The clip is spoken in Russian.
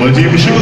Вадим Живой.